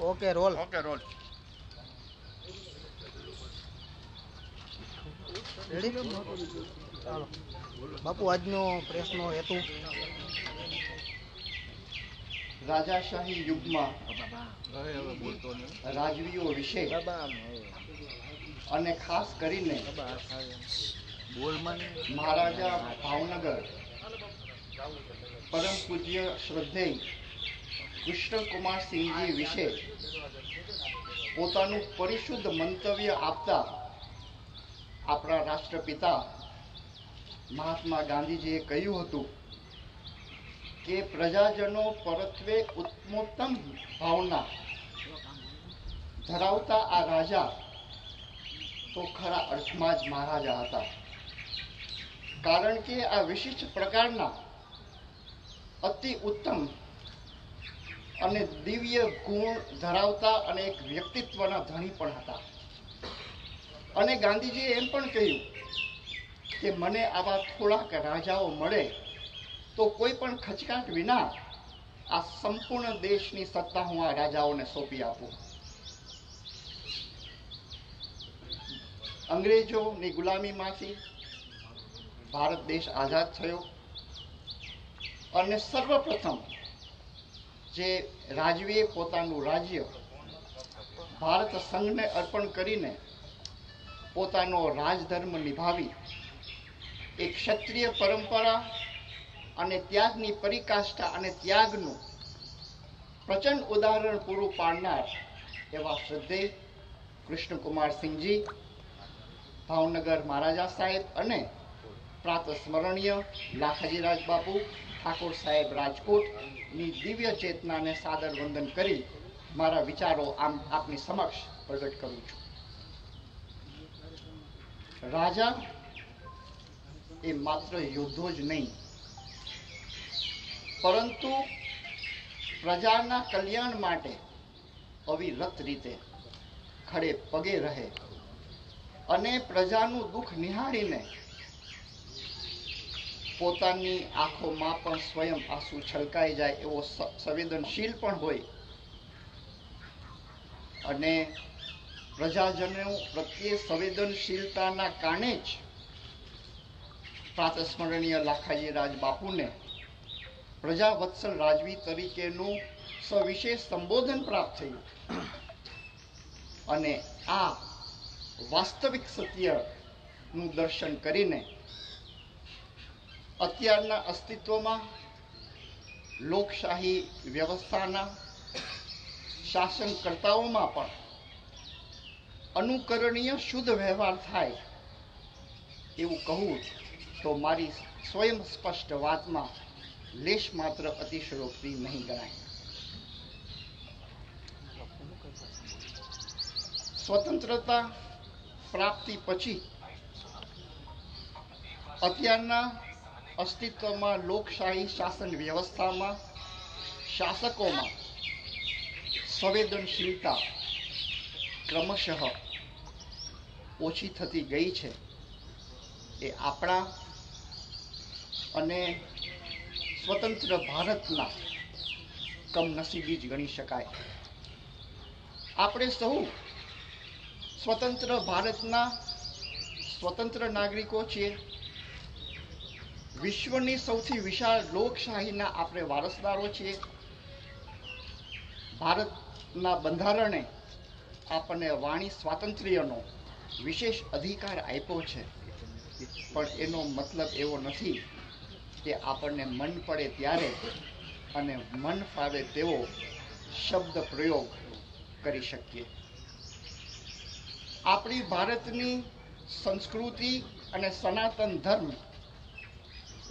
Okay roll okay roll ready ચાલો બાપુ આજનો પ્રેસનો હેતુ? રાજાશાહી યુગમાં રાજવીઓ વિશે અને ખાસ કરીને મહારાજા ભાવનગર પરમ પૂજ્ય શ્રદ્ધેય કૃષ્ણકુમાર સિંહજી વિશે પોતાનું પરિશુદ્ધ મંતવ્ય આપતા આપણા રાષ્ટ્રપિતા મહાત્મા ગાંધીજીએ કહ્યું હતું કે પ્રજાજનો પરત્વે ઉત્તમોત્તમ ભાવના ધરાવતા આ રાજા તો ખરા અર્થમાં જ મહારાજા હતા. કારણ કે આ વિશિષ્ટ પ્રકારના અતિ ઉત્તમ અને દિવ્ય ગુણ ધરાવતા અને એક વ્યક્તિત્વના ધણી પણ હતા. અને ગાંધીજીએ એમ પણ કહ્યું કે મને આવા થોડાક રાજાઓ મળે તો કોઈ પણ ખચકાટ વિના આ સંપૂર્ણ દેશની સત્તા હું આ રાજાઓને સોંપી આપું. અંગ્રેજોની ગુલામીમાંથી ભારત દેશ આઝાદ થયો અને સર્વપ્રથમ જે રાજવીએ પોતાનું રાજ્ય ભારત સંઘને અર્પણ કરીને પોતાનો રાજધર્મ નિભાવી, એક ક્ષત્રિય પરંપરા અને ત્યાગની પરિકાષ્ઠા અને ત્યાગનું પ્રચંડ ઉદાહરણ પૂરું પાડનાર એવા શ્રદ્ધેય કૃષ્ણકુમાર સિંહજી, ભાવનગર મહારાજા સાહેબ અને પ્રાત સ્મરણીય લાખાજી રાજબાપુ, ઠાકોર સાહેબ રાજકોટની દિવ્ય ચેતનાને સાદર વંદન કરી મારા વિચારો આમ આપની સમક્ષ પ્રગટ કરું છું. રાજા એ માત્ર યોદ્ધો જ નહીં, પરંતુ પ્રજાના કલ્યાણ માટે અવિરત રીતે ખડે પગે રહે અને પ્રજાનું દુઃખ નિહાળીને પોતાની આંખોમાં પણ સ્વયં આંસુ છલકાઈ જાય એવો સંવેદનશીલ પણ હોય. અને પ્રજાજનો પ્રત્યે સંવેદનશીલતાના કારણે જ પ્રાતસ્મરણીય લાખાજી રાજ બાપુને પ્રજાવત્સલ રાજવી તરીકેનું સવિશેષ સંબોધન પ્રાપ્ત થયું. અને આ વાસ્તવિક સત્યનું દર્શન કરીને અત્યારના અસ્તિત્વમાં લોકશાહી વ્યવસ્થાના શાસનકર્તાઓમાં પણ અનુકરણીય શુદ્ધ વ્યવહાર થાય એવું કહું તો મારી સ્વયં સ્પષ્ટ વાતમાં લેશ માત્ર અતિશયોક્તિ નહીં ગણાય. સ્વતંત્રતા પ્રાપ્તિ પછી અત્યારના અસ્તિત્વમાં લોકશાહી શાસન વ્યવસ્થામાં, શાસકોમાં સંવેદનશીલતા ક્રમશઃ ઓછી થતી ગઈ છે. એ આપણા અને સ્વતંત્ર ભારતના કમનસીબી જ ગણી શકાય. આપણે સૌ સ્વતંત્ર ભારતના સ્વતંત્ર નાગરિકો છીએ. વિશ્વની સૌથી વિશાળ લોકશાહીના આપણે વારસદારો છીએ. ભારતના બંધારણે આપણને વાણી સ્વાતંત્ર્યનો વિશેષ અધિકાર આપ્યો છે. પણ એનો મતલબ એવો નથી કે આપણને મન પડે ત્યારે અને મન ફાવે તેવો શબ્દ પ્રયોગ કરી શકીએ. આપણી ભારતની સંસ્કૃતિ અને સનાતન ધર્મ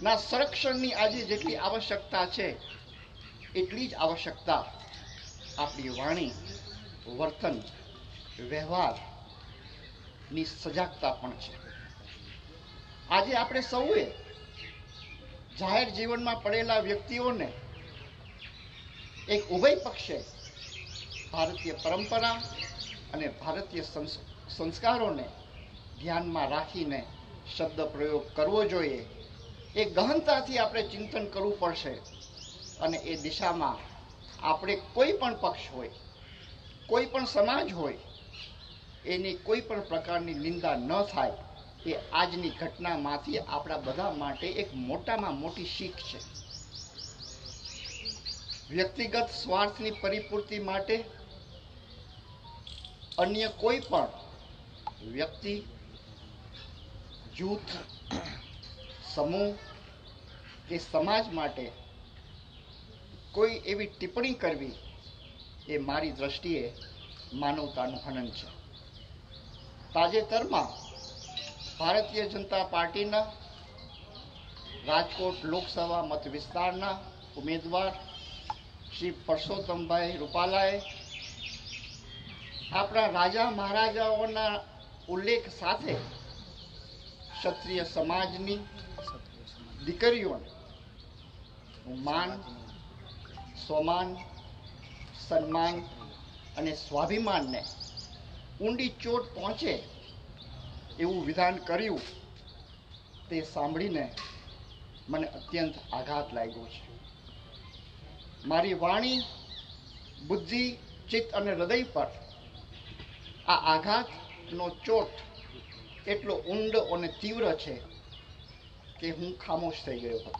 ના, સંરક્ષણની આજે જેટલી આવશ્યકતા છે, એટલી જ આવશ્યકતા આપણી વાણી, વર્તન વ્યવહારની સજાગતા પણ છે. આજે આપણે સૌએ જાહેર જીવનમાં પડેલા વ્યક્તિઓને એક ઉભય પક્ષે ભારતીય પરંપરા અને ભારતીય સંસ- સંસ્કારોને ધ્યાનમાં રાખીને શબ્દ પ્રયોગ કરવો જોઈએ. એ ગહનતાથી આપણે ચિંતન કરવું પડશે અને એ દિશામાં આપણે કોઈ પણ પક્ષ હોય, કોઈ પણ સમાજ હોય, એની કોઈ પણ પ્રકારની નિંદા ન થાય, એ આજની ઘટનામાંથી આપણા બધા માટે એક મોટામાં મોટી શીખ છે. વ્યક્તિગત સ્વાર્થની પરિપૂર્તિ માટે અન્ય કોઈ પણ વ્યક્તિ જૂથ સમૂહ કે સમાજ માટે કોઈ એવી ટિપ્પણી કરવી એ મારી દ્રષ્ટિએ માનવતાનું હનન છે. તાજેતરમાં ભારતીય જનતા પાર્ટીના રાજકોટ લોકસભા મત વિસ્તારના ઉમેદવાર શ્રી પરસોત્તમભાઈ રૂપાલાએ આપણા રાજા મહારાજાઓના ઉલ્લેખ સાથે ક્ષત્રિય સમાજની દીકરીઓને માન, સ્વમાન, સન્માન અને સ્વાભિમાનને ઊંડી ચોટ પહોંચે એવું વિધાન કર્યું તે સાંભળીને મને અત્યંત આઘાત લાગ્યો છે. મારી વાણી, બુદ્ધિ, ચિત્ત અને હૃદય પર આ આઘાતનો ચોટ એટલો ઊંડો અને તીવ્ર છે કે હું ખામોશ થઈ ગયો હતો.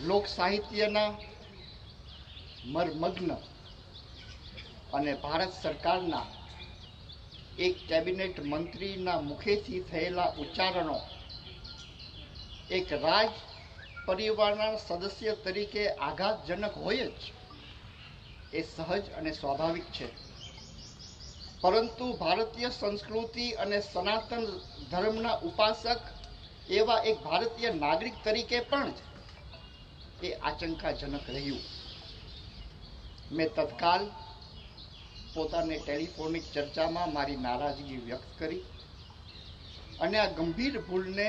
લોક સાહિત્યના મરમગ્ન અને ભારત સરકારના એક કેબિનેટ મંત્રીના મુખેથી થયેલા ઉચ્ચારણો એક રાજ પરિવારના સદસ્ય તરીકે આઘાતજનક હોય જ એ સહજ અને સ્વાભાવિક છે. પરંતુ ભારતીય સંસ્કૃતિ અને સનાતન ધર્મના ઉપાસક એવા એક ભારતીય નાગરિક તરીકે પણ એ આચંકાજનક રહ્યું. મેં તત્કાલ પોતાને ટેલિફોનિક ચર્ચામાં મારી નારાજગી વ્યક્ત કરી અને આ ગંભીર ભૂલને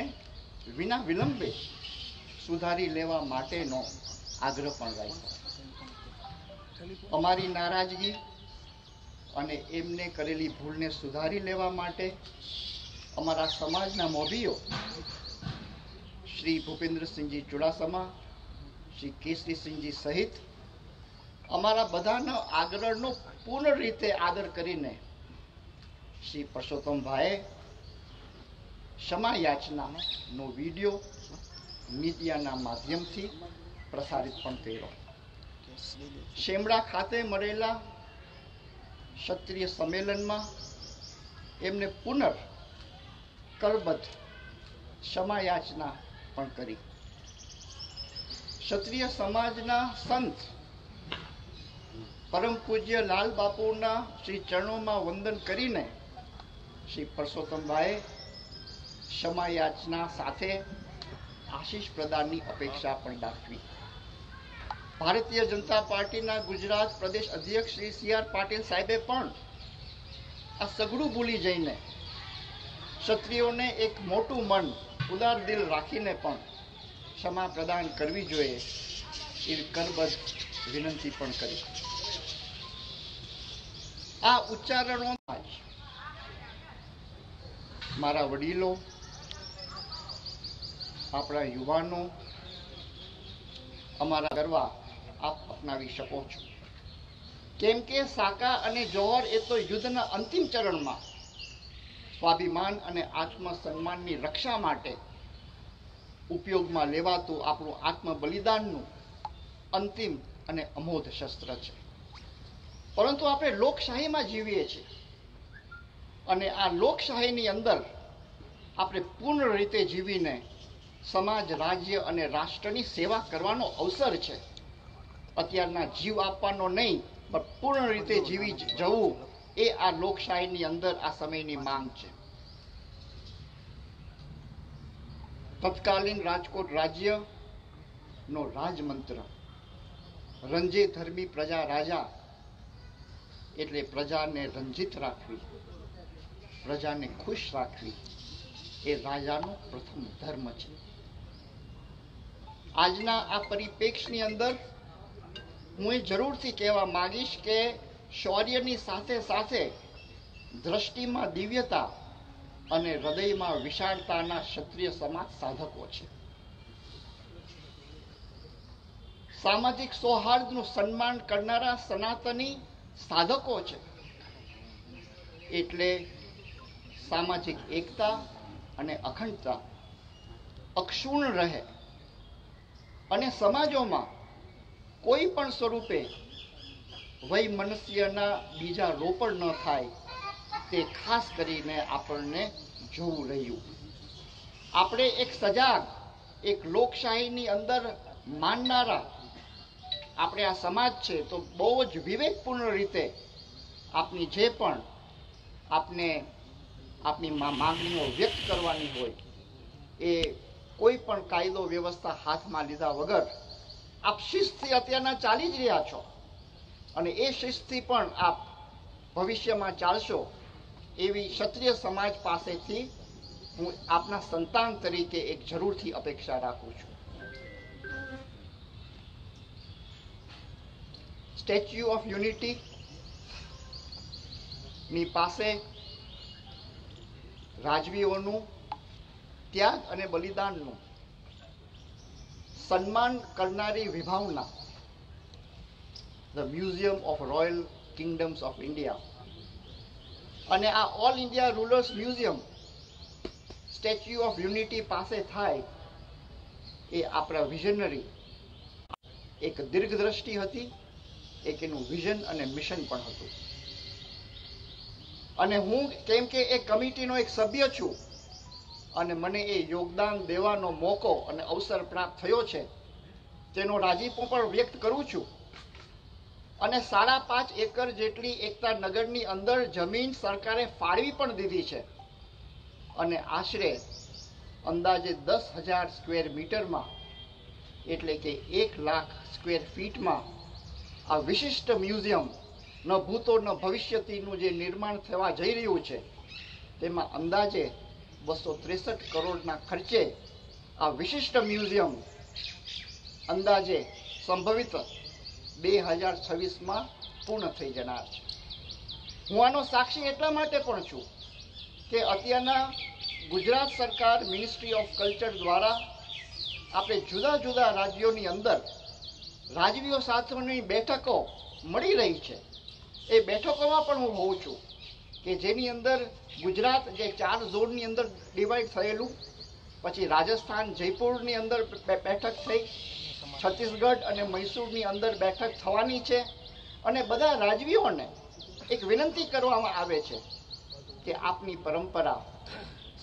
વિના વિલંબે સુધારી લેવા માટેનો આગ્રહ પણ રાખ્યો. અમારી નારાજગી અને એમને કરેલી ભૂલને સુધારી લેવા માટે અમારા સમાજના મોભીઓ શ્રી ભૂપેન્દ્રસિંહજી ચુડાસમા શ્રી કેસરીસિંહજી સહિત અમારા બધાનો આગ્રહનો પૂર્ણ રીતે આદર કરીને શ્રી પરસોત્તમભાઈએ ક્ષમા યાચનાનો વીડિયો મીડિયાના માધ્યમથી પ્રસારિત પણ કર્યો. શેમડા ખાતે મળેલા ક્ષત્રિય સંમેલનમાં એમને પુનઃ કરબદ્ધ ક્ષમાયાચના પણ કરી. ક્ષત્રિય સમાજના સંત પરમ પૂજ્ય લાલ બાપુના શ્રી ચરણોમાં વંદન કરીને શ્રી પરસોત્તમભાઈ ક્ષમાયાચના સાથે આશીષ પ્રદાનની અપેક્ષા પણ દાખવી. ભારતીય જનતા પાર્ટીના ગુજરાત પ્રદેશ અધ્યક્ષ શ્રી સી આર પાટીલ સાહેબે પણ આ સઘળું ભૂલી જઈને ક્ષત્રિયોને એક મોટું મન ઉદાર દિલ રાખીને પણ ક્ષમા પ્રદાન કરવી જોઈએ એ કરબદ વિનંતી પણ કરી. આ ઉચ્ચારણોમાં જ મારા વડીલો, આપણા યુવાનો, અમારા ગરવા આપ અપનાવી શકો છો. કેમ કે સાકા અને જોહર એ તો યુદ્ધના અંતિમ ચરણમાં સ્વાભિમાન અને આત્મસન્માનની રક્ષા માટે ઉપયોગમાં લેવાતું આપણું આત્મ બલિદાનનું અંતિમ અને અમોધ શસ્ત્ર છે. પરંતુ આપણે લોકશાહીમાં જીવીએ છીએ અને આ લોકશાહીની અંદર આપણે પૂર્ણ રીતે જીવીને સમાજ, રાજ્ય અને રાષ્ટ્રની સેવા કરવાનો અવસર છે. અત્યારના જીવ આપવાનો નહીં, પણ પૂર્ણ રીતે જીવી જવું, એ આ લોકશાહીની અંદર આ સમયની માંગ છે. તત્કાલીન રાજકોટ રાજ્ય નો રાજમંત્ર, રંજે ધર્મી પ્રજા રાજા, એટલે પ્રજાને રંજિત રાખવી, પ્રજાને ખુશ રાખવી, એ રાજાનો પ્રથમ ધર્મ છે. આજના આ પરિપ્રેક્ષની અંદર હું એ જરૂરથી કહેવા માંગીશ કે શૌર્યની સાથે સાથે દ્રષ્ટિમાં દિવ્યતા અને હૃદયમાં વિશાળતાના ક્ષત્રિય સમાજ સાધકો છે. સામાજિક સૌહાર્દનું સન્માન કરનારા સનાતની સાધકો છે. એટલે સામાજિક એકતા અને અખંડતા અક્ષુણ રહે અને સમાજોમાં કોઈ પણ સ્વરૂપે વય મનુષ્યના બીજા રોપણ ન થાય તે ખાસ કરીને આપણને જોવું રહ્યું. આપણે એક સજાગ, એક લોકશાહીની અંદર માનનારા, આપણે આ સમાજ છે તો બહુ જ વિવેકપૂર્ણ રીતે આપની જે પણ આપને આપની માગણીઓ વ્યક્ત કરવાની હોય, એ કોઈ પણ કાયદો વ્યવસ્થા હાથમાં લીધા વગર આપ શિસ્તથી અત્યારના ચાલી જ રહ્યા છો. અને એ શિસ્તથી પણ આપ ભવિષ્યમાં ચાલશો એવી ક્ષત્રિય સમાજ પાસેથી હું આપના સંતાન તરીકે એક જરૂરથી અપેક્ષા રાખું છું. સ્ટેચ્યુ ઓફ યુનિટી ની પાસે રાજવીઓનું ત્યાગ અને બલિદાનનું સન્માન કરનારી વિભાવના. The museum of royal kingdoms of India અને આ all India rulers museum statue of unity પાસે થાય એ આપણા વિઝનરી એક દીર્ઘદ્રષ્ટિ હતી, એક એનું વિઝન અને મિશન પણ હતું. અને હું કેમ કે એ કમિટીનો એક સભ્ય છું અને મને એ યોગદાન દેવાનો મોકો અને અવસર પ્રાપ્ત થયો છે, તેનો રાજીપો પણ વ્યક્ત કરું છું. અને સાડા પાંચ એકર જેટલી એકતા નગરની અંદર જમીન સરકારે ફાળવી પણ દીધી છે. અને આશરે અંદાજે દસ હજાર સ્ક્વેર મીટરમાં, એટલે કે એક લાખ સ્ક્વેર ફીટમાં, આ વિશિષ્ટ મ્યુઝિયમ ન ભૂતો ન ભવિષ્યતીનું જે નિર્માણ થવા જઈ રહ્યું છે, તેમાં અંદાજે બસો ત્રેસઠ કરોડના ખર્ચે આ વિશિષ્ટ મ્યુઝિયમ અંદાજે સંભવિત બે હજાર છવ્વીસમાં પૂર્ણ થઈ જનાર છે. હું આનો સાક્ષી એટલા માટે પણ છું કે અત્યારના ગુજરાત સરકાર મિનિસ્ટ્રી ઓફ કલ્ચર દ્વારા આપણે જુદા જુદા રાજ્યોની અંદર રાજવીઓ સાથેની બેઠકો મળી રહી છે. એ બેઠકોમાં પણ હું હોઉં છું. કે જેની અંદર ગુજરાત જે ચાર ઝોનની અંદર ડિવાઈડ થયેલું, પછી રાજસ્થાન, જયપુરની અંદર બેઠક થઈ, છત્તીસગઢ અને મૈસૂરની અંદર બેઠક થવાની છે. અને બધા રાજવીઓને એક વિનંતી કરવામાં આવે છે કે આપની પરંપરા,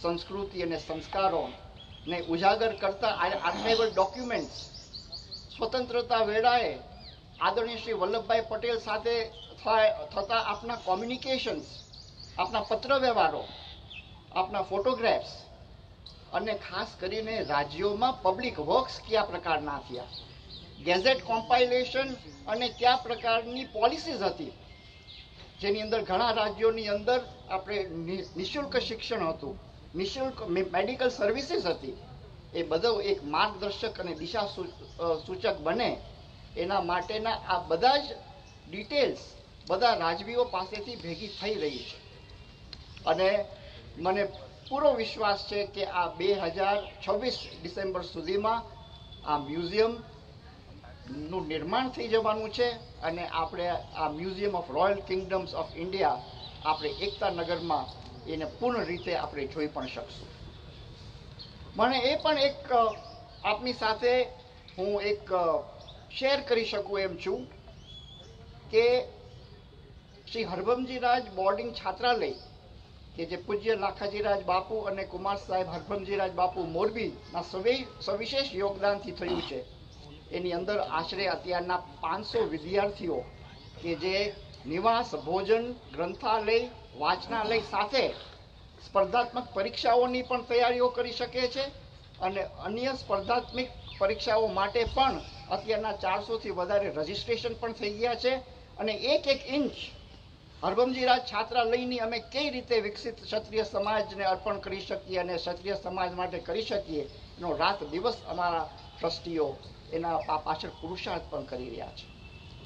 સંસ્કૃતિ અને સંસ્કારોને ઉજાગર કરતા આર્કાઇવલ ડોક્યુમેન્ટ્સ સ્વતંત્રતા વેળાએ આદરણીય શ્રી વલ્લભભાઈ પટેલ સાથે થતા આપના કોમ્યુનિકેશન્સ આપના પત્ર વ્યવહારો, આપના ફોટોગ્રાફ્સ અને ખાસ કરીને રાજ્યોમાં પબ્લિક વર્ક્સ કયા પ્રકારના થયા? ગેઝેટ કોમ્પાઇલેશન અને કયા પ્રકારની પોલિસીઝ હતી? જેની અંદર ઘણા રાજ્યોની અંદર આપણે નિઃશુલ્ક શિક્ષણ હતું, નિઃશુલ્ક મેડિકલ સર્વિસીસ હતી. એ બધો એક માર્ગદર્શક અને દિશા સૂચક બને. એના માટેના આ બધા જ ડિટેલ્સ બધા રાજવીઓ પાસેથી ભેગી થઈ રહી છે. અને મને પૂરો વિશ્વાસ છે કે આ બે હજાર છવ્વીસ ડિસેમ્બર સુધીમાં આ મ્યુઝિયમનું નિર્માણ થઈ જવાનું છે અને આપણે આ museum of royal kingdoms of India આપણે એકતા નગરમાં એને પૂર્ણ રીતે આપણે જોઈ પણ શકશું. મને એ પણ એક આપની સાથે હું એક શેર કરી શકું એમ છું કે શ્રી હરભમજી રાજ બોર્ડિંગ છાત્રાલય કે જે પૂજ્ય લાખાજીરાજ બાપુ અને કુમાર સાહેબ હરભમજીરાજ બાપુ મોરબીના સવે, સવિશેષ યોગદાનથી થયું છે. એની અંદર આશરે અત્યારના પાંચસો વિદ્યાર્થીઓ કે જે નિવાસ, ભોજન, ગ્રંથાલય, વાંચનાલય સાથે સ્પર્ધાત્મક પરીક્ષાઓની પણ તૈયારીઓ કરી શકે છે અને અન્ય સ્પર્ધાત્મક પરીક્ષાઓ માટે પણ અત્યારના ચારસોથી વધારે રજિસ્ટ્રેશન પણ થઈ ગયા છે અને એક એક ઇંચ હરભમજી રાજ છાત્રાલયની અમે કઈ રીતે વિકસિત ક્ષત્રિય સમાજને અર્પણ કરી શકીએ અને ક્ષત્રિય સમાજ માટે કરી શકીએ એનો રાત દિવસ અમારા ટ્રસ્ટીઓ એના પાછળ પુરુષાર્થ પણ કરી રહ્યા છે.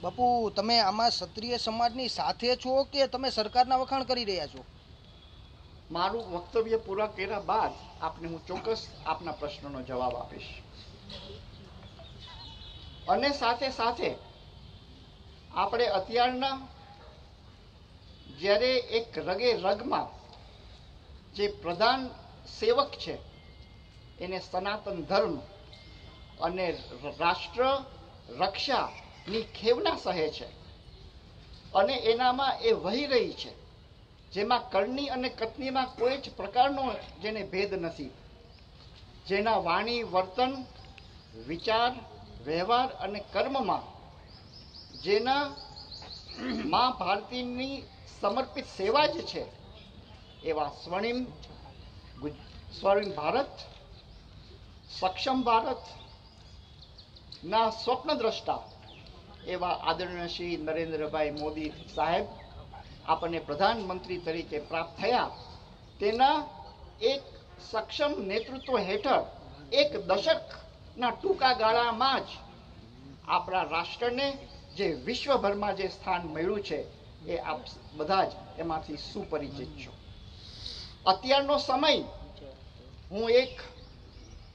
બાપુ તમે આમાં ક્ષત્રિય સમાજની સાથે છો કે તમે સરકારના વખાણ કરી રહ્યા છો? મારું વક્તવ્ય પૂરા કર્યા બાદ આપને હું ચોક્કસ આપના પ્રશ્નનો જવાબ આપીશ. અને સાથે સાથે આપણે અત્યારના જ્યારે એક રગે રગમાં જે પ્રધાન સેવક છે, એને સનાતન ધર્મ અને રાષ્ટ્ર રક્ષાની ખેવના સહે છે અને એનામાં એ વહી રહી છે, જેમાં કરણી અને કતનીમાં કોઈ જ પ્રકારનો જેને ભેદ નથી, જેના વાણી, વર્તન, વિચાર, વ્યવહાર અને કર્મમાં જેના મા ભારતીની સમર્પિત સેવા જ છે. એવા સ્વર્ણિમ સ્વર્ણિમ ભારત, સક્ષમ ભારત, ના સ્વપ્નદ્રષ્ટા એવા આદરણીય શ્રી નરેન્દ્રભાઈ મોદી સાહેબ આપણને પ્રધાનમંત્રી તરીકે પ્રાપ્ત થયા. તેના એક સક્ષમ નેતૃત્વ હેઠળ એક દશકના ટૂંકા ગાળામાં જ આપણા રાષ્ટ્રને જે વિશ્વભરમાં જે સ્થાન મળ્યું છે એ આપ બધા જ એમાંથી સુપરિચિત છો. અત્યારનો સમય, હું એક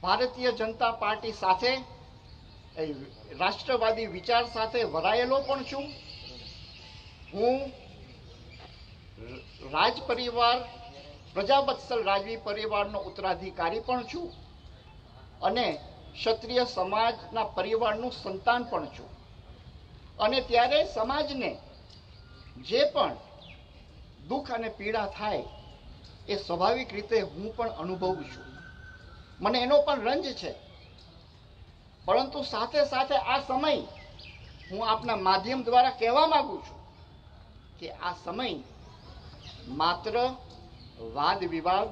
ભારતીય જનતા પાર્ટી સાથે રાષ્ટ્રવાદી વિચાર સાથે વરાયેલો પણ છું. હું રાજ પરિવાર પ્રજાવત્સલ રાજવી પરિવારનો ઉત્તરાધિકારી પણ છું અને ક્ષત્રિય સમાજના પરિવારનું સંતાન પણ છું. અને ત્યારે સમાજને જે પણ દુઃખ અને પીડા થાય, એ સ્વાભાવિક રીતે હું પણ અનુભવું છું. મને એનો પણ રંજ છે. પરંતુ સાથે સાથે આ સમય હું આપના માધ્યમ દ્વારા કહેવા માંગુ છું કે આ સમય માત્ર વાદ વિવાદ,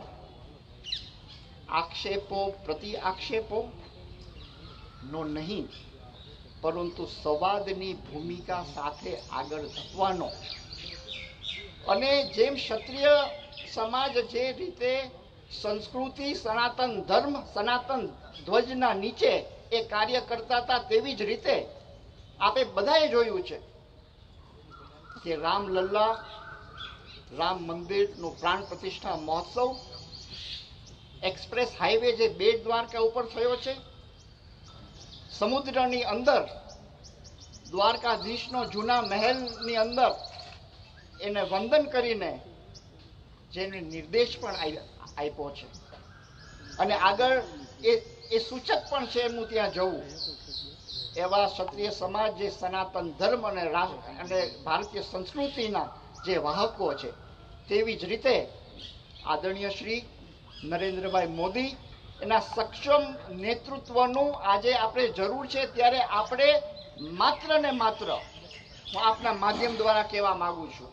આક્ષેપો, પ્રતિ આક્ષેપો નો નહીં પરંતુ સંવાદની ભૂમિકા સાથે આગળ ધપવાનો અને જેમ ક્ષત્રિય સમાજ જે રીતે સંસ્કૃતિ, સનાતન ધર્મ, સનાતન ધ્વજના નીચે એ કાર્ય કરતા હતા તેવી જ રીતે આપે બધાએ જોયું છે કે રામલલ્લા રામ મંદિરનું પ્રાણ પ્રતિષ્ઠા મહોત્સવ, એક્સપ્રેસ હાઈવે જે બેટ દ્વારકા ઉપર થયો છે સમુદ્રની અંદર, દ્વારકાધીશનો જૂના મહેલની અંદર એને વંદન કરીને જેને નિર્દેશ પણ આપ્યો છે. અને આગળ એ એ સૂચક પણ છે એમનું ત્યાં જવું એવા ક્ષત્રિય સમાજ જે સનાતન ધર્મ અને અને ભારતીય સંસ્કૃતિના જે વાહકો છે, તેવી જ રીતે આદરણીય શ્રી નરેન્દ્રભાઈ મોદી એના સક્ષમ નેતૃત્વનું આજે આપણે જરૂર છે ત્યારે આપણે માત્ર ને માત્ર, હું આપના માધ્યમ દ્વારા કહેવા માંગુ છું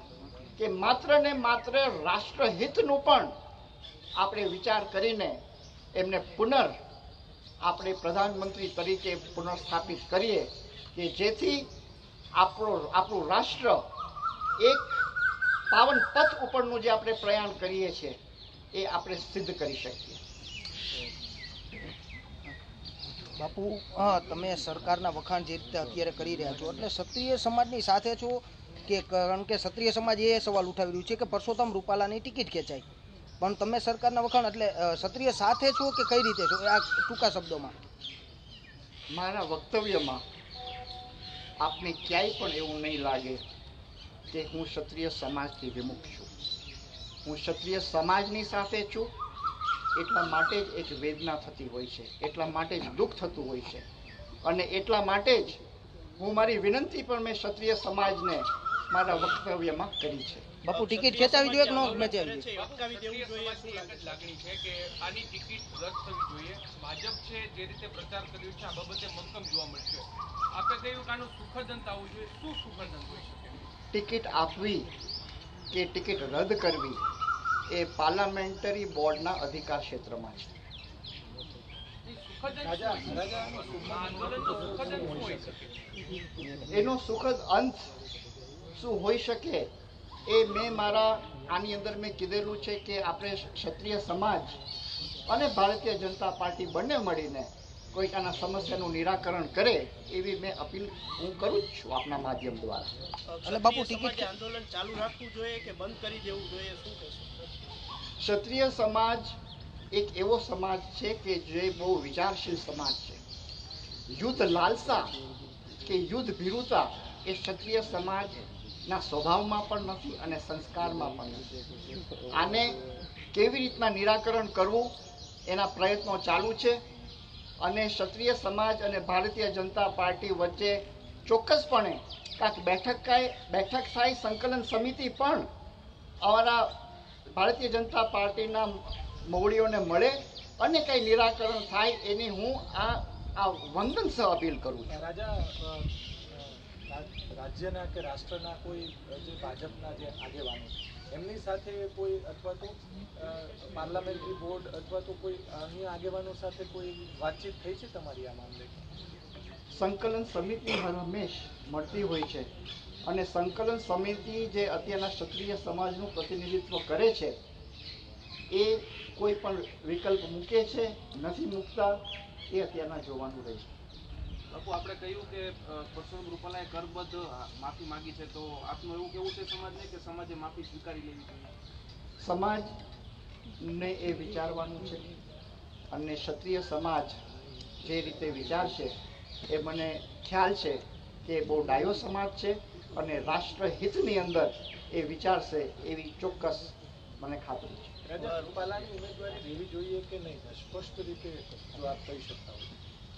કે માત્ર ને માત્ર રાષ્ટ્રહિતનું પણ આપણે વિચાર કરીને એમને પુનર આપણે પ્રધાનમંત્રી તરીકે પુનઃસ્થાપિત કરીએ કે જેથી આપણો, આપણું રાષ્ટ્ર એક પાવન પથ ઉપરનું જે આપણે પ્રયાણ કરીએ છીએ એ આપણે સિદ્ધ કરી શકીએ. બાપુ, હા, તમે સરકારના વખાણ જે રીતે અત્યારે કરી રહ્યા છો, એટલે ક્ષત્રિય સમાજની સાથે છો કે કારણ કે ક્ષત્રિય સમાજ એ સવાલ ઉઠાવી રહ્યું છે કે પરસોત્તમ રૂપાલાની ટિકિટ ખેંચાય. પણ તમે સરકારના વખાણ એટલે ક્ષત્રિય સાથે છો કે કઈ રીતે છો? આ ટૂંકા શબ્દોમાં. મારા વક્તવ્યમાં આપને ક્યાંય પણ એવું નહીં લાગે કે હું ક્ષત્રિય સમાજથી વિમુખ છું. હું ક્ષત્રિય સમાજની સાથે છું એટલા માટે જ એક વેદના થતી હોય છે એટલા માટે જ દુઃખ થતું હોય છે. અને એટલા માટે જ હું મારી વિનંતી પણ મેં ક્ષત્રિય સમાજને મારા વક્તવ્યમાં કરી છે. બાપુ ટિકિટ ખેંચાવી જોઈએ કે ન લાગણી છે કે આની ટિકિટ રદ થવી જોઈએ. ભાજપ છે જે રીતે પ્રચાર કર્યો છે આ બાબતે મક્કમ જોવા મળશે. આપે કહ્યું કે આનું સુખદ અંત આવવું જોઈએ. શું સુખદ અંત હોઈ શકે? ટિકિટ આપવી કે ટિકિટ રદ કરવી? એ પાર્લામેન્ટરી બોર્ડના અધિકાર ક્ષેત્રમાં છે. એનો સુખદ અંત શું હોઈ શકે એ મેં મારા, આની અંદર મેં કીધેલું છે કે આપણે ક્ષત્રિય સમાજ અને ભારતીય જનતા પાર્ટી બંને મળીને કોઈક આના સમસ્યાનું નિરાકરણ કરે એવી મેં અપીલ હું કરું જ છું આપના માધ્યમ દ્વારા. એટલે બાપુ ક્ષત્રિય ટિકિટ આંદોલન ચાલુ રાખવું જોઈએ કે બંધ કરી દેવું જોઈએ શું કહેશો? ક્ષત્રિય સમાજ એક એવો સમાજ છે કે જે બહુ વિચારશીલ સમાજ છે. યુદ્ધ લાલસા કે યુદ્ધ ભીરુતા એ ક્ષત્રિય સમાજના સ્વભાવમાં પણ નથી અને સંસ્કારમાં પણ નથી. આને કેવી રીતના નિરાકરણ કરવું એના પ્રયત્નો ચાલુ છે? અને ક્ષત્રિય સમાજ અને ભારતીય જનતા પાર્ટી વચ્ચે ચોક્કસપણે કાંક બેઠક કાંઈ બેઠક સ્થાયી સંકલન સમિતિ પણ અમારા ભારતીય જનતા પાર્ટીના મોવડીઓને મળે અને કંઈ નિરાકરણ થાય એની હું આ આ વંદન સહ અપીલ કરું છું. રાજા રાજ્યના કે રાષ્ટ્રના કોઈ ભાજપના જે આગેવાનો છે, એમની સાથે કોઈ અથવા તો પાર્લામેન્ટરી બોર્ડ અથવા તો કોઈ અન્ય આગેવાનો સાથે કોઈ વાતચીત થઈ છે તમારી આ મામલે? સંકલન સમિતિ હંમેશ મળતી હોય છે અને સંકલન સમિતિ જે અત્યારના ક્ષત્રિય સમાજનું પ્રતિનિધિત્વ કરે છે, એ કોઈ પણ વિકલ્પ મૂકે છે, નથી મૂકતા, એ અત્યારના જોવાનું રહેશે બાપુ આપણે કહ્યું કે પરસોત્તમ રૂપાલાએ કરબદ્ધ માફી માંગી છે તો આપનું એવું કેવું છે સમાજને કે સમાજે માફી સ્વીકારી લેવી જોઈએ? સમાજને એ વિચારવાનું છે અને ક્ષત્રિય સમાજ જે રીતે વિચારશે એ મને ખ્યાલ છે કે બહુ ડાયો સમાજ છે અને રાષ્ટ્રહિતની અંદર એ વિચારશે એવી ચોક્કસ મને ખાતરી છે. રૂપાલાની ઉમેદવારી લેવી જોઈએ કે નહીં? સ્પષ્ટ રીતે જો આપ કહી શકતા હો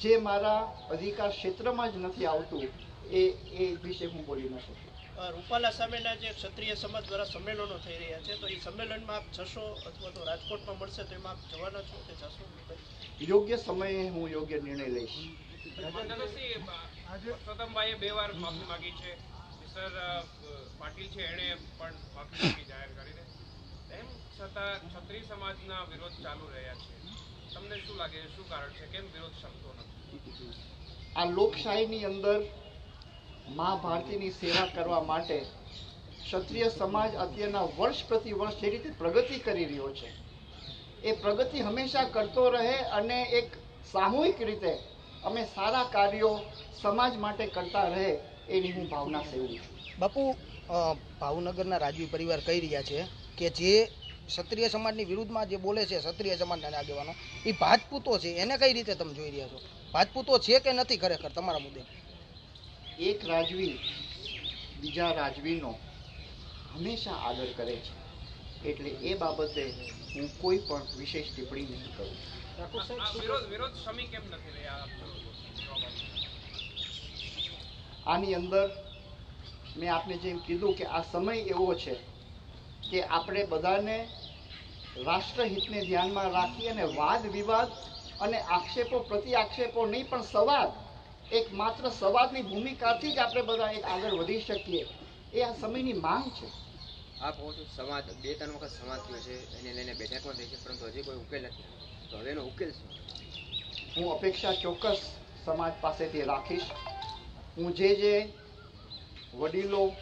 જે મારા અધિકાર ક્ષેત્રમાં જ નથી આવતું એ એ વિશે હું બોલી ન શકું. રૂપાલા સામેના જે ક્ષત્રિય સમાજ દ્વારા સંમેલનો થઈ રહ્યા છે તો એ સંમેલનમાં આપ જશો અથવા તો રાજકોટમાં મળશે તો એમાં આપ જવાના છો કે જશો? યોગ્ય સમયે હું યોગ્ય નિર્ણય લઈશ. પરસોત્તમભાઈએ બે વાર માફી માગી છે. સર પાટીલ છે એણે પણ માફી માગી જાહેર કરીને. તેમ છતાં ક્ષત્રિય સમાજના વિરોધ ચાલુ રહ્યા છે. તમને શું લાગે? છે શું કારણ છે? કેમ વિરોધ શમતો નથી? આ લોકશાહીની અંદર મા ભારતીની સેવા કરવા માટે ક્ષત્રિય સમાજ અત્યારના વર્ષ પ્રતિ વર્ષ જે રીતે પ્રગતિ કરી રહ્યો છે એ પ્રગતિ હંમેશા કરતો રહે અને એક સામૂહિક રીતે અમે સારા કાર્યો સમાજ માટે કરતા રહે એની હું ભાવના સેવું છું. બાપુ ભાવનગરના રાજવી પરિવાર કહી રહ્યા છે કે જે ક્ષત્રિય સમાજની વિરુદ્ધમાં જે બોલે છે ક્ષત્રિય સમાજના આગેવાનો એ ભાજપૂતો છે. એને કઈ રીતે તમે જોઈ રહ્યા છો? ભાજપૂતો છે કે નથી ખરેખર તમારા મુદ્દે? એક રાજવી બીજા રાજવીનો હંમેશા આદર કરે છે. એટલે એ બાબતે હું કોઈ પણ વિશેષ ટિપ્પણી નહીં કરું. આની અંદર મેં આપને જેમ કીધું કે આ સમય એવો છે કે આપણે બધાને રાષ્ટ્રહિતને ધ્યાનમાં રાખી અને વાદ વિવાદ અને આક્ષેપો પ્રતિ આક્ષેપો નહીં પણ સંવાદ એક માત્ર સંવાદની ભૂમિકાથી જ આપણે બધા એક આગળ વધી શકીએ. એ આ સમયની માંગ છે. આ કહો છો સમાજ બે ત્રણ વખત સમાજ થયો છે એને લઈને બેઠક પણ થઈ છે પરંતુ હજી કોઈ ઉકેલ નથી. તો હવેનો ઉકેલ શું? હું અપેક્ષા ચોક્કસ સમાજ પાસેથી રાખીશ. હું જે જે વડીલો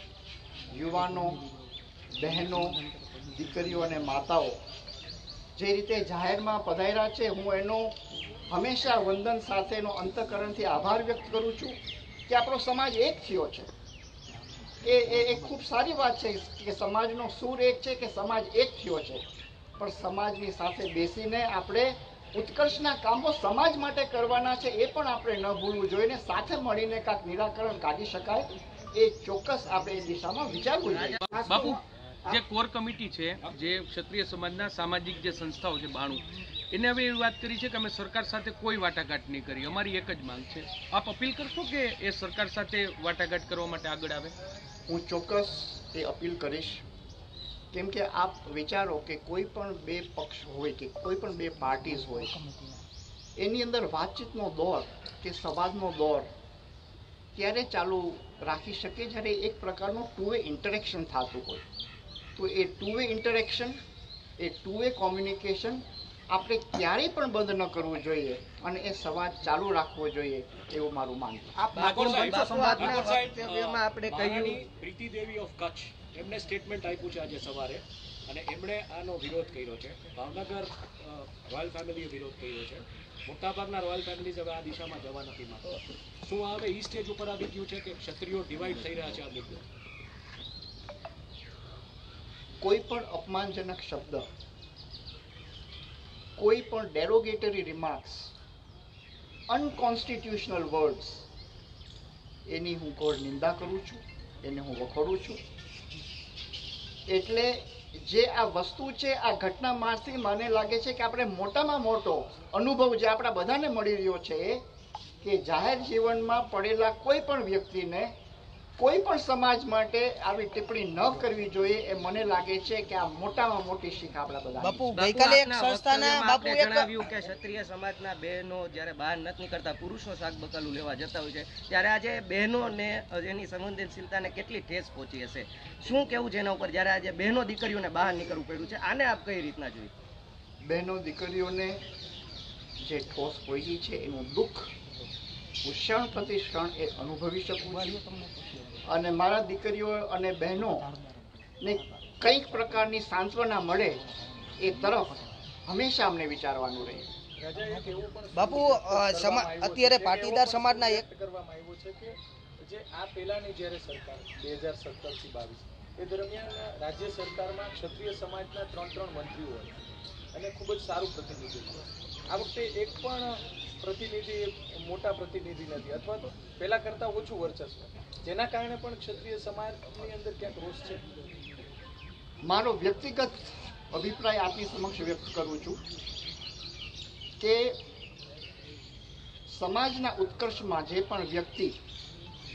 યુવાનો બહેનો, દીકરીઓ અને માતાઓ જે રીતે જાહેરમાં પધાર્યા છે, હું એનો હંમેશા વંદન સાથેનો અંતકરણથી આભાર વ્યક્ત કરું છું કે આપણો સમાજ એક થયો છે. એ એ ખૂબ સારી વાત છે કે સમાજનો સૂર એક છે કે સમાજ એક થયો છે. પણ સમાજની સાથે બેસીને આપણે ઉત્કર્ષના કામો સમાજ માટે કરવાના છે એ પણ આપણે ન ભૂલવું જોઈએ સાથે મળીને કાંઈક નિરાકરણ કાઢી શકાય એ ચોક્કસ આપણે એ દિશામાં વિચારવું જોઈએ. જે કોર કમિટી છે, જે ક્ષત્રિય સમાજના સામાજિક જે સંસ્થાઓ છે, બાણું, એને હવે એવી વાત કરી છે કે અમે સરકાર સાથે કોઈ વાટાઘાટ નહીં કરી. અમારી એક જ માંગ છે. આપ અપીલ કરશો કે એ સરકાર સાથે વાટાઘાટ કરવા માટે આગળ આવે? હું ચોક્કસ એ અપીલ કરીશ. કેમ કે આપ વિચારો કે કોઈ પણ બે પક્ષ હોય કે કોઈ પણ બે પાર્ટીઝ હોય, એની અંદર વાતચીતનો દોર કે સંવાદનો દોર ત્યારે ચાલુ રાખી શકે? જ્યારે એક પ્રકારનું ટુ વે ઇન્ટરેક્શન થતું હોય. તો એ ટુ વે ઇન્ટરેક્શન એ ટુ વે કોમ્યુનિકેશન આપણે ક્યારેય પણ બંધ ન કરવું જોઈએ અને એ સંવાદ ચાલુ રાખવો જોઈએ એવું મારું માનવું. આપણે કહ્યું. પ્રીતિ દેવી ઓફ કચ્છ એમને સ્ટેટમેન્ટ આપ્યું છે આજે સવારે અને એમણે આનો વિરોધ કર્યો છે. ભાવનગર રોયલ ફેમિલીએ વિરોધ કર્યો છે. મોટાભાગના રોયલ ફેમિલીઝ હવે આ દિશામાં જવા નથી માંગતા. શું હવે ઈ સ્ટેજ ઉપર આવી ગયું છે કે ક્ષત્રિયો ડિવાઈડ થઈ રહ્યા છે આ મુદ્દે? કોઈ પણ અપમાનજનક શબ્દ કોઈ પણ ડેરોગેટરી રિમાર્ક્સ અનકોન્સ્ટિટ્યુશનલ વર્ડ્સ એની હું ઘોર નિંદા કરું છું, એને હું વખોડું છું. એટલે જે આ વસ્તુ છે, આ ઘટનામાંથી મને લાગે છે કે આપણે મોટામાં મોટો અનુભવ જે આપણા બધાને મળી રહ્યો છે, કે જાહેર જીવનમાં પડેલા કોઈ પણ વ્યક્તિને કોઈ પણ સમાજ માટે આવી ટિપ્પણી ન કરવી જોઈએ એ મને લાગે છે કે આ મોટામાં મોટી શીખ આપણા બધા બાપુ ગઈકાલે એક સંસ્થાના બાપુ એક જણાવ્યું કે ક્ષત્રિય સમાજના બહેનો જ્યારે બહાર નથી નીકળતા પુરુષો શાક બકાલું લેવા જતા હોય છે ત્યારે આજે બહેનોને એની સંવેદનશીલતાને કેટલી ઠેસ પહોંચી હશે? શું કેવું છે એના ઉપર? જ્યારે આજે બહેનો દીકરીઓને બહાર નીકળવું પડ્યું છે આને આપ કઈ રીતના જોઈ? બહેનો દીકરીઓને જે ઠોસ પહોંચી છે એનું દુઃખ હું ક્ષણ પ્રતિ ક્ષણ એ અનુભવી શકું છું. અને મારા દીકરીઓ અને બહેનો ને કંઈક પ્રકારની સાંત્વના મળે એ તરફ હંમેશા અમને વિચારવાનું રહે. બાપુ, અત્યારે પાટીદાર સમાજના એક- કરવામાં આવ્યું છે કે જે આ પહેલાની જ્યારે સરકાર બે હજાર સત્તરથી બાવીસ એ દરમિયાન રાજ્ય સરકારમાં ક્ષત્રિય સમાજના ત્રણ ત્રણ મંત્રીઓ હતા અને ખૂબ જ સારું પ્રતિનિધિત્વ આ વખતે એક પણ પ્રતિનિધિ, મોટા પ્રતિનિધિ નથી. અથવા તો પહેલા કરતાં ઓછું વર્ચસ્વ. જેના કારણે પણ ક્ષત્રિય સમાજની અંદર ક્યાંક રોષ છે? મારો વ્યક્તિગત અભિપ્રાય આપની સમક્ષ વ્યક્ત કરું છું કે સમાજના ઉત્કર્ષમાં જે પણ વ્યક્તિ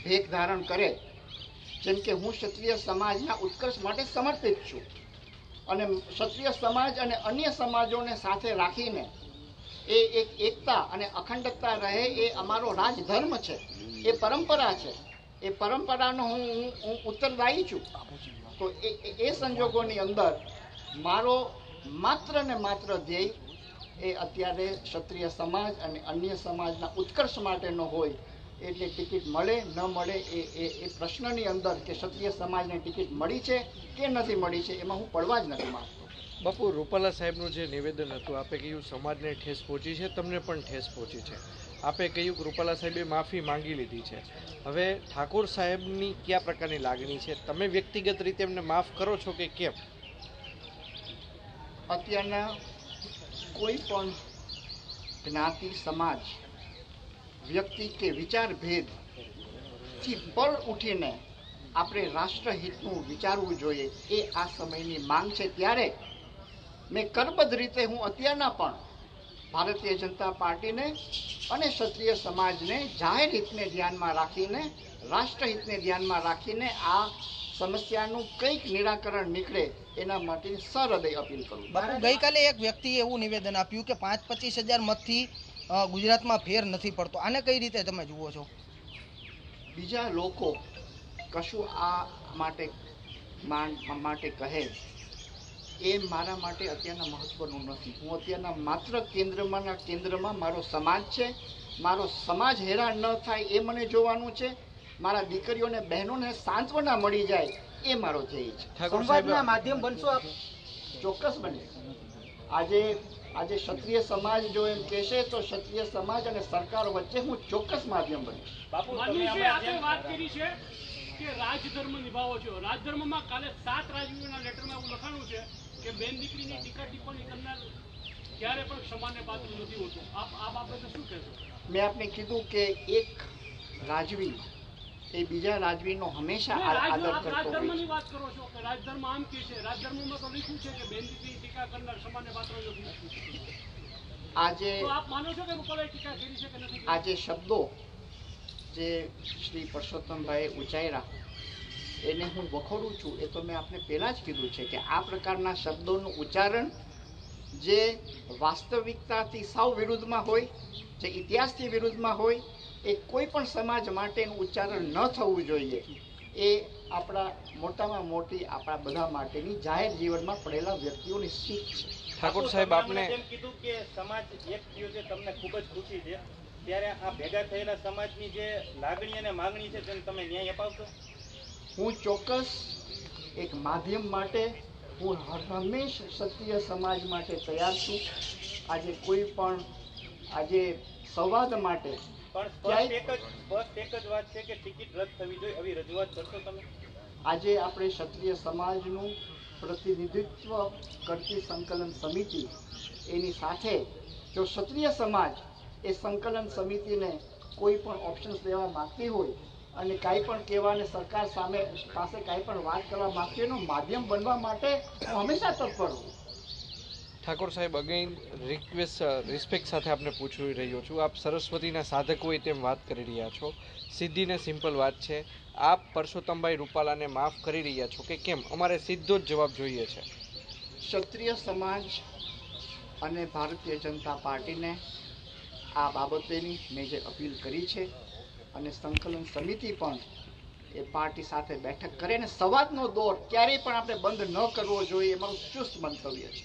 ભેગ ધારણ કરે, જેમ કે હું ક્ષત્રિય સમાજના ઉત્કર્ષ માટે સમર્પિત છું અને ક્ષત્રિય સમાજ અને અન્ય સમાજોને સાથે રાખીને એ એક એકતા અને અખંડતા રહે એ અમારો રાજધર્મ છે. એ પરંપરા છે. એ પરંપરાનો હું હું ઉત્તરદાયી છું. તો એ- એ સંજોગોની અંદર મારો માત્ર ને માત્ર ધ્યેય એ અત્યારે ક્ષત્રિય સમાજ અને અન્ય સમાજના ઉત્કર્ષ માટેનો હોય એટલે ટિકિટ મળે, ન મળે એ એ એ પ્રશ્નની અંદર કે ક્ષત્રિય સમાજને ટિકિટ મળી છે કે નથી મળી છે એમાં હું પડવા જ નથી માંગતો. બાપુ, રૂપાલા સાહેબનું જે નિવેદન હતું, આપે કહ્યું, સમાજને ઠેસ પહોંચી છે, તમને પણ ઠેસ પહોંચી છે. આપે કહ્યું કે રૂપાલા સાહેબે માફી માંગી લીધી છે. હવે ઠાકોર સાહેબની કયા પ્રકારની લાગણી છે? તમે વ્યક્તિગત રીતે એમને માફ કરો છો કે કેમ? અત્યારના કોઈ પણ જ્ઞાતિ, સમાજ, વ્યક્તિ કે વિચાર ભેદથી પર ઉઠીને આપણે રાષ્ટ્રહિતનું વિચારવું જોઈએ, એ આ સમયની માંગ છે. ત્યારે મેં કરબદ્ધ રીતે હું અત્યારના પણ ભારતીય જનતા પાર્ટીને અને ક્ષત્રિય સમાજને જાહેર હિતને ધ્યાનમાં રાખીને રાષ્ટ્રહિતને ધ્યાનમાં રાખીને આ સમસ્યાનું કંઈક નિરાકરણ નીકળે એના માટે સહૃદય અપીલ કરું. બાપુ ગઈકાલે એક વ્યક્તિએ એવું નિવેદન આપ્યું કે પાંચ પચીસ હજાર મતથી ગુજરાતમાં ફેર નથી પડતો આને કઈ રીતે તમે જુઓ છો બીજા લોકો કશું આ માટે માટે કહે એ મારા માટે અત્યારના મહત્વનું નથી. હું અત્યારના માત્ર કેન્દ્રમાંના કેન્દ્રમાં મારો સમાજ છે. મારો સમાજ હેરાન ન થાય એ મને જોવાનું છે. મારા દીકરીઓને બહેનોને સાંત્વના મળી જાય એ મારો ધ્યેય છે. સંવાદના માધ્યમ બનશો આપ? ચોક્કસ બને. આજે આજે ક્ષત્રિય સમાજ જો એમ કહેશે તો ક્ષત્રિય સમાજ અને સરકાર વચ્ચે હું ચોક્કસ માધ્યમ બનીશ. બાપુ આપણે વાત કરી છે કે રાજધર્મ નિભાવો છો. રાજધર્મમાં કાલે સાત રાજવીઓના લેટરમાં એવું લખાણું છે કે બેન દીકરીની ટીકા ટિપ્પણી કરનાર ક્યારે પણ ક્ષમાને પાત્ર નથી હોતું. આપ આ બાબતે શું કહેશો? મેં આપને કીધું કે એક રાજવી એ બીજા રાજવીનો હંમેશા આદર કરતો હોય છે. વાત કરો છો કે રાજધર્મ આમ કે છે. રાજધર્મમાં તો લખ્યું છે કે બેન દીકરીની ટીકા કરનાર ક્ષમાને પાત્ર નથી. આજે આપ માનો છો કે રૂપાલાએ ટીકા કરી છે કે નથી આજે શબ્દો જે શ્રી પરસોત્તમભાઈ ઉચ્ચાર્યા એને હું વખોડું છું. એ તો મેં આપને પહેલાં જ કીધું છે કે આ પ્રકારના શબ્દોનું ઉચ્ચારણ જે વાસ્તવિકતાથી સાવ વિરુદ્ધમાં હોય જે ઇતિહાસથી વિરુદ્ધમાં હોય એ કોઈ પણ સમાજ માટેનું ઉચ્ચારણ ન થવું જોઈએ. એ આપણા મોટામાં મોટી આપણા બધા માટેની જાહેર જીવનમાં પડેલા વ્યક્તિઓની શીખ છે. ઠાકોર સાહેબ આપને એમ કીધું કે સમાજ એક થયો છે તમને ખૂબ જ ખુશી છે. ત્યારે આ ભેગા થયેલા સમાજની જે લાગણી અને માગણી છે તેને તમે ન્યાય અપાવશો? હું ચોક્કસ એક માધ્યમ માટે હું હંમેશ ક્ષત્રિય સમાજ માટે તૈયાર છું. આજે કોઈ પણ આજે સંવાદ માટે પણ એક જ સ્પષ્ટ એક જ વાત છે કે ટિકિટ રદ થવી જોઈએ આવી રજૂઆત કરશો તમે? આજે આપણે ક્ષત્રિય સમાજનું પ્રતિનિધિત્વ કરતી સંકલન સમિતિ એની સાથે જો ક્ષત્રિય સમાજ એ સંકલન સમિતિને કોઈ પણ ઓપ્શન્સ દેવા માંગતી હોય અને કાંઈ પણ કહેવા અને સરકાર સામે પાસે કાંઈ પણ વાત કરવા માંગતી એનું માધ્યમ બનવા માટે હું હંમેશા તત્પર છું ઠાકોર સાહેબ અગેન રિક્વેસ્ટ રિસ્પેક્ટ સાથે આપને પૂછી રહ્યો છું. આપ સરસ્વતીના સાધક હોય તેમ વાત કરી રહ્યા છો. સિદ્ધિને સિમ્પલ વાત છે. આપ પરસોત્તમભાઈ રૂપાલાને માફ કરી રહ્યા છો કે કેમ? અમારે સીધો જ જવાબ જોઈએ છે. ક્ષત્રિય સમાજ અને ભારતીય જનતા પાર્ટીને આ બાબતેની મેં જે અપીલ કરી છે અને સંકલન સમિતિ પણ એ પાર્ટી સાથે બેઠક કરે અને સવાદનો દોર ક્યારેય પણ આપણે બંધ ન કરવો જોઈએ એ મારું ચુસ્ત મંતવ્ય છે.